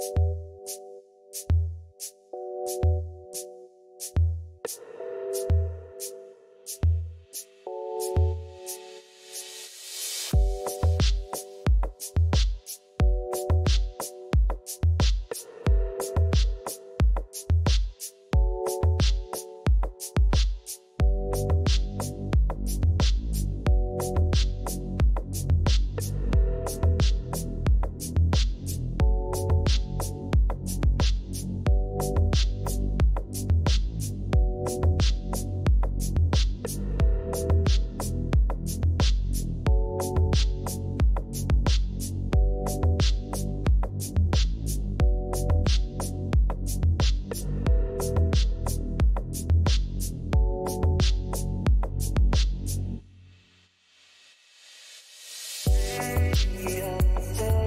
you yeah.